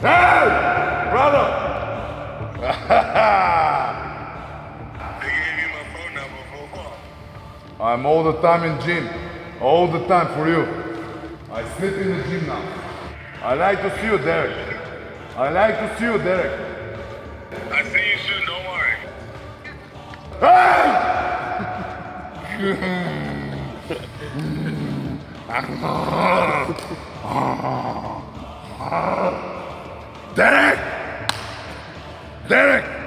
Hey! Brother! They gave you my phone number for what? I'm all the time in gym. All the time for you. I sleep in the gym now. I like to see you, Derek. I like to see you, Derek. I see you soon, don't worry. Derek! Derek!